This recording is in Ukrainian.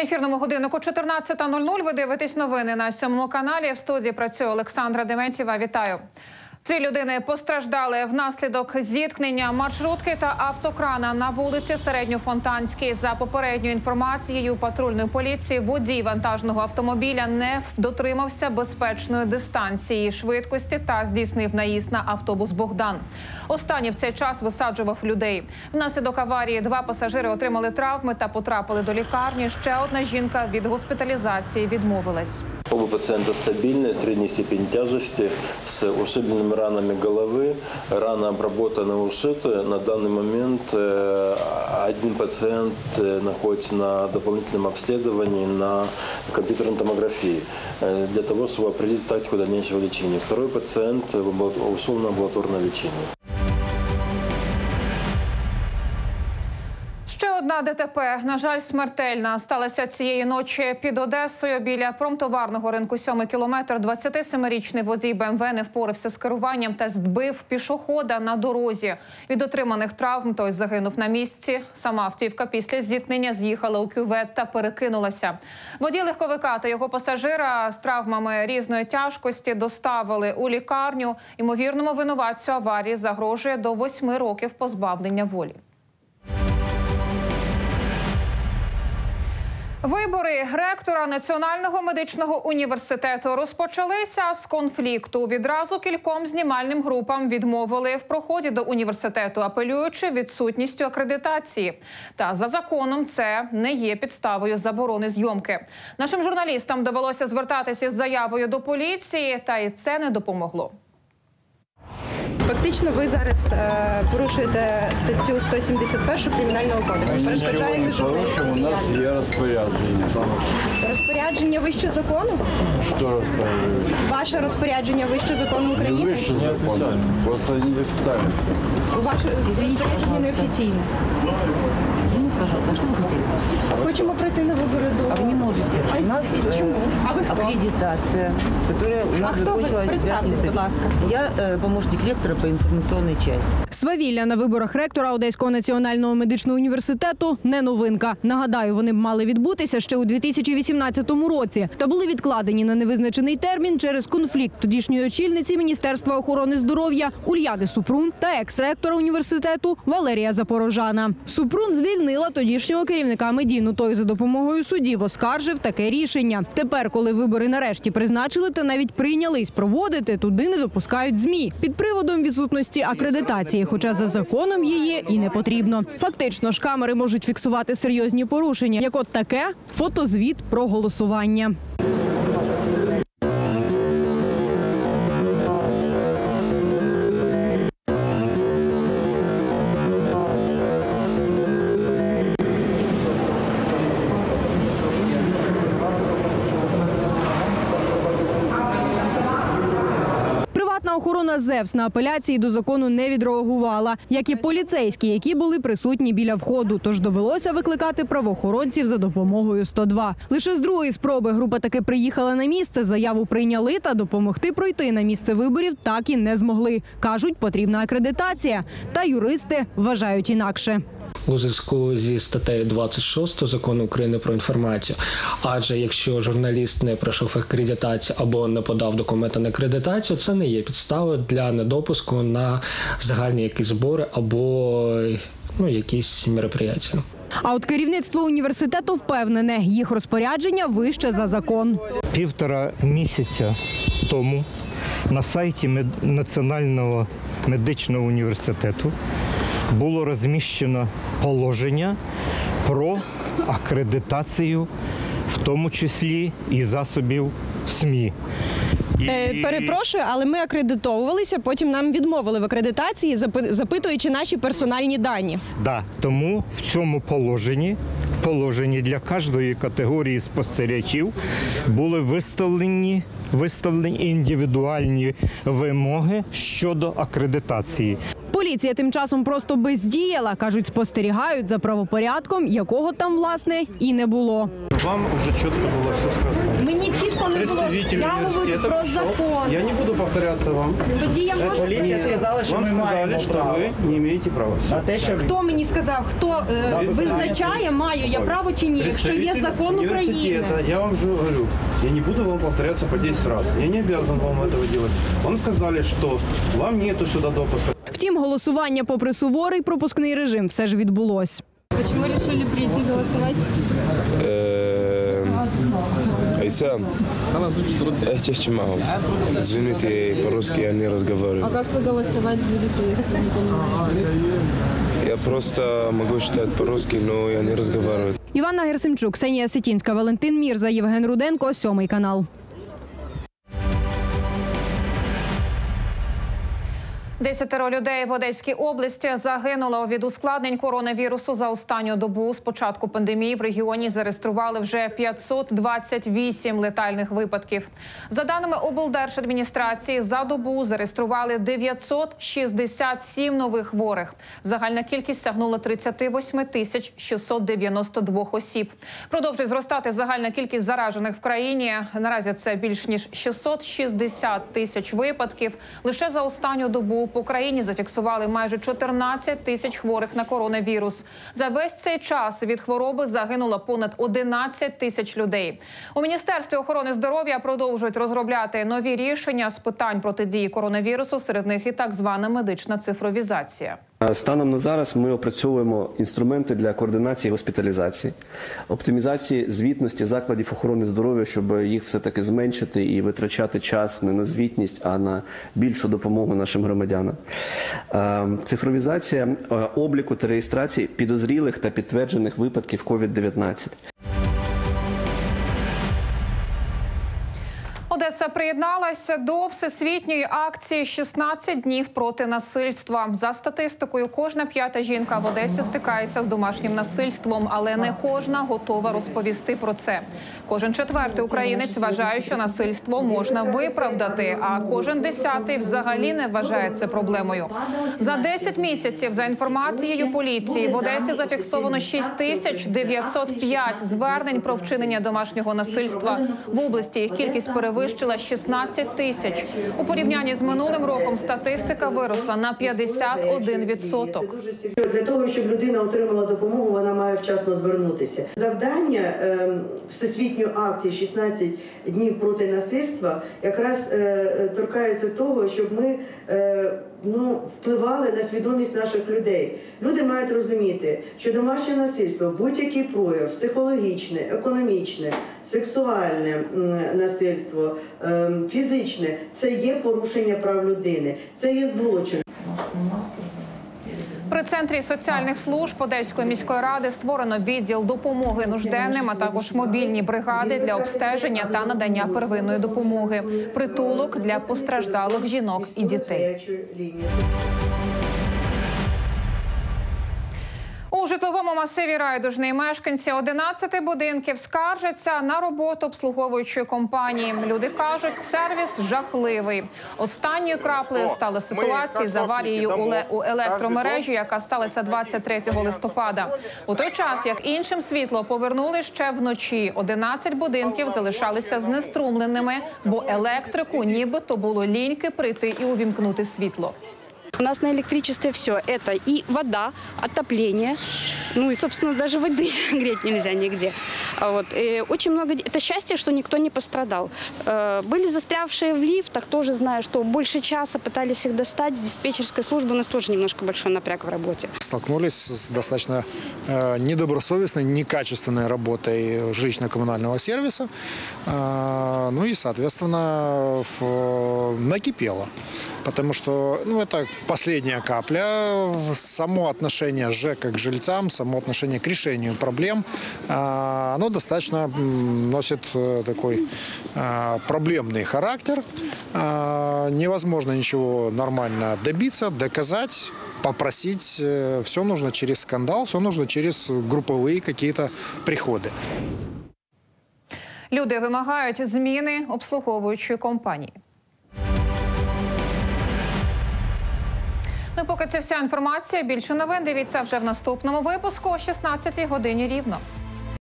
На ефірному годиннику 14.00 ви дивитесь новини на сьомому каналі. В студії працює Олександра Дементьєва. Вітаю. Три людини постраждали внаслідок зіткнення маршрутки та автокрана на вулиці Середньофонтанській. За попередньою інформацією патрульної поліції, водій вантажного автомобіля не дотримався безпечної дистанції швидкості та здійснив наїзд на автобус Богдан. Останній в цей час висаджував людей. Внаслідок аварії два пасажири отримали травми та потрапили до лікарні. Ще одна жінка від госпіталізації відмовилась. Оба пациента стабильные, средней степени тяжести, с ушибленными ранами головы, раны обработаны, ушиты. На данный момент э, один пациент э, находится на дополнительном обследовании на компьютерной томографии э, для того, чтобы определить тактику дальнейшего лечения. Второй пациент в амбулат- ушел на амбулаторное лечение. Ще одна ДТП, на жаль, смертельна сталася цієї ночі під Одесою біля промтоварного ринку 7 кілометр. 27-річний водій БМВ не впорався з керуванням та збив пішохода на дорозі. Від отриманих травм той загинув на місці. Сама автівка після зіткнення з'їхала у кювет та перекинулася. Водій легковика та його пасажира з травмами різної тяжкості доставили у лікарню. Ймовірному винуватцю аварії загрожує до 8 років позбавлення волі. Вибори ректора Національного медичного університету розпочалися з конфлікту. Відразу кільком знімальним групам відмовили в проході до університету, апелюючи відсутністю акредитації. Та за законом це не є підставою заборони зйомки. Нашим журналістам довелося звертатися із заявою до поліції, та і це не допомогло. Фактично, ви зараз е, порушуєте статтю 171 кримінального кодексу. Перешкоджаєте у нас є розпорядження. Розпорядження вище закону. Що розпорядження? Ваше розпорядження вище закону Не України. вище закону, просто не офіційно. Ваше розпорядження неофіційне Извините, пожалуйста, а что вы хотели? Хочемо пройти на вибори до А вы не можете. А У нас э, чему? А вы кто? аккредитация, которая у А нас кто вы? закончилась в Представьтесь, пятницу. будь ласка. Я э, помощник ректора по информационной части. Свавілля на виборах ректора Одеського національного медичного університету не новинка. Нагадаю, вони б мали відбутися ще у 2018 році та були відкладені на невизначений термін через конфлікт тодішньої очільниці Міністерства охорони здоров'я Ульяни Супрун та екс-ректора університету Валерія Запорожана. Супрун звільнила тодішнього керівника медіну. Той за допомогою судів оскаржив таке рішення. Тепер, коли вибори нарешті призначили та навіть прийнялись проводити, туди не допускають змі під приводом відсутності акредитації, хоча за законом її і не потрібно. Фактично ж камери можуть фіксувати серйозні порушення, як от таке фотозвіт про голосування. Приватна охорона ЗЕВС на апеляції до закону не відреагувала, як і поліцейські, які були присутні біля входу. Тож довелося викликати правоохоронців за допомогою 102. Лише з другої спроби група таки приїхала на місце. Заяву прийняли та допомогти пройти на місце виборів так і не змогли. кажуть, потрібна акредитація. Та юристи вважають інакше. У зв'язку зі статтею 26 закону України про інформацію. Адже якщо журналіст не пройшов акредитацію або не подав документи на акредитацію, це не є підставою для недопуску на загальні якісь збори або ну, якісь мероприятия. А от керівництво університету впевнене, їх розпорядження вище за закон. Півтора місяця тому на сайті Національного медичного університету було розміщено положення про акредитацію, в тому числі і засобів СМІ. І- Е, перепрошую, але ми акредитовувалися. Потім нам відмовили в акредитації, запитуючи наші персональні дані. Да, тому в цьому положенні, положенні для кожної категорії спостерігачів були виставлені, виставлені індивідуальні вимоги щодо акредитації. Поліція тим часом просто бездіяла. кажуть, спостерігають за правопорядком, якого там власне і не було. Вам уже чітко було все сказано. Мені чітко не було Представитель Я говорю университета про пришел. закон. Я не буду повторяться вам. Тоді я можу Полиция сказала, что Вам сказали, что вы не имеете права. Всё. хто мені сказав, хто е, визначає, маю я право чи ні, якщо є Представитель закон України. университета, Я вам же говорю, я не буду вам повторяться по 10 раз. Я не обязан вам этого делать. Вам сказали, что вам нету сюда допуска. Втім, голосування попри суворий пропускний режим все ж відбулось. Почему решили прийти голосовать? Айсан, я чаще могу. Извините, по-русски я не разговариваю. А как вы голосовать будете, если не понимаете? Я просто могу читать по-русски, но я не разговариваю. Іванна Герсимчук, Ксенія Сетінська, Валентин Мірза, Євген Руденко, сьомий канал. Десятеро людей в Одеській області загинуло від ускладнень коронавірусу за останню добу. З початку пандемії в регіоні зареєстрували вже 528 летальних випадків. За даними облдержадміністрації, за добу зареєстрували 967 нових хворих. Загальна кількість сягнула 38 тисяч 692 осіб. Продовжує зростати загальна кількість заражених в країні. Наразі це більш ніж 660 тисяч випадків. Лише за останню добу по країні зафіксували майже 14 тисяч хворих на коронавірус. За весь цей час від хвороби загинуло понад 11 тисяч людей. У міністерстві охорони здоров'я продовжують розробляти нові рішення з питань протидії коронавірусу. Серед них і так звана медична цифровізація. Станом на зараз ми опрацьовуємо інструменти для координації госпіталізації, оптимізації звітності закладів охорони здоров'я, щоб їх все таки зменшити і витрачати час не на звітність, а на більшу допомогу нашим громадянам. Е, Цифровізація е, обліку та реєстрації підозрілих та підтверджених випадків COVID-19. Одеса приєдналася до всесвітньої акції «16 днів проти насильства. За статистикою, кожна п'ята жінка в Одесі стикається з домашнім насильством, але не кожна готова розповісти про це. Кожен четвертий українець вважає, що насильство можна виправдати, а кожен десятий взагалі не вважає це проблемою. За 10 місяців, за інформацією поліції, в Одесі зафіксовано 6905 звернень про вчинення домашнього насильства. В області їх кількість перевищила 16 тисяч. У порівнянні з минулим роком статистика виросла на 51%. Для того, щоб людина отримала допомогу, вона має вчасно звернутися. Завдання ем, всесвітньої акції «16 днів проти насильства якраз е, торкається того, щоб ми е, ну, впливали на свідомість наших людей. Люди мають розуміти, що домашнє насильство, будь-який прояв, психологічне, економічне, сексуальне насильство, фізичне це є порушення прав людини, це є злочин. При центрі соціальних служб Одеської міської ради створено відділ допомоги нужденним, а також мобільні бригади для обстеження та надання первинної допомоги, притулок для постраждалих жінок і дітей. У житловому масиві райдужний мешканці 11 будинків скаржаться на роботу обслуговуючої компанії. Люди кажуть, сервіс жахливий. Останньою краплею стала ситуація з аварією у електромережі, яка сталася 23 листопада. У той час, як іншим світло повернули ще вночі, 11 будинків залишалися знеструмленими, бо електрику нібито було ліньки прийти і увімкнути світло. У нас на электричестве все. Это и вода, отопление, ну и, собственно, даже воды греть нельзя нигде. А Вот. И очень много... Это счастье, что никто не пострадал. Э, Были застрявшие в лифтах, тоже знаю, что больше часа пытались их достать. С диспетчерской службы у нас тоже немножко большой напряг в работе. столкнулись с достаточно э, недобросовестной, некачественной работой жилищно-коммунального сервиса. Э, ну и, соответственно, накипело. Потому что ну, это последняя капля. Само отношение ЖЭКа к жильцам, само отношение к решению проблем, э, оно достаточно м, носит э, такой э, проблемный характер. Э, Невозможно ничего нормально добиться, доказать, попросить. Все нужно через скандал, все нужно через групповые какие-то приходы. Люди вимагають зміни обслуговуючої компанії. Ну, поки це вся інформація. Більше новин дивіться вже в наступному випуску о 16 годині рівно.